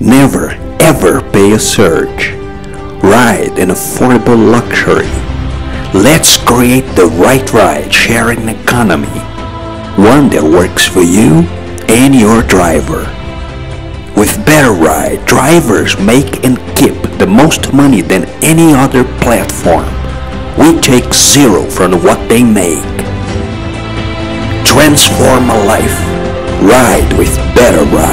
Never ever pay a surge. Ride an affordable luxury. Let's create the right ride sharing economy. One that works for you and your driver. With Better Ride, drivers make and keep the most money than any other platform. We take zero from what they make. Transform a life. Ride with Better Ride.